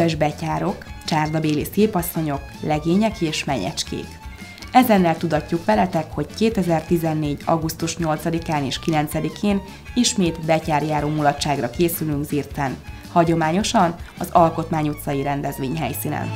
kedves betyárok, csárdabéli szépasszonyok, legények és menyecskék. Ezennel tudatjuk veletek, hogy 2014. augusztus 8-án és 9-én ismét betyárjáró mulatságra készülünk Zirten, hagyományosan az Alkotmány utcai rendezvény helyszínen.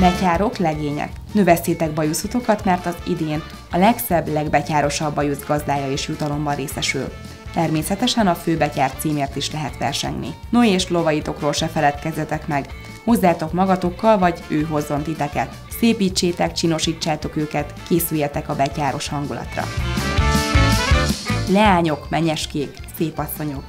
Betyárok, legények. Növesztétek bajuszotokat, mert az idén a legszebb, legbetyárosabb bajusz gazdája is jutalomban részesül. Természetesen a főbetyár címért is lehet versengni. No és lovaitokról se feledkezzetek meg. Hozzátok magatokkal, vagy ő hozzon titeket. Szépítsétek, csinosítsátok őket, készüljetek a betyáros hangulatra. Leányok, menyeskék, szép asszonyok.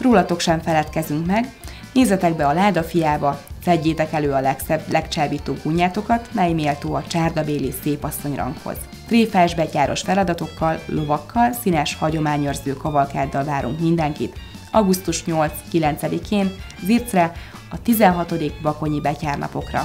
Rólatok sem feledkezünk meg, nézzetek be a láda fiába, szedjétek elő a legszebb, legcsábító kunyátokat, mely méltó a csárdabéli szépasszony ranghoz. Tréfás betyáros feladatokkal, lovakkal, színes hagyományőrző kavalkáddal várunk mindenkit. Augusztus 8-9-én Zircre a 16. Bakonyi betyárnapokra.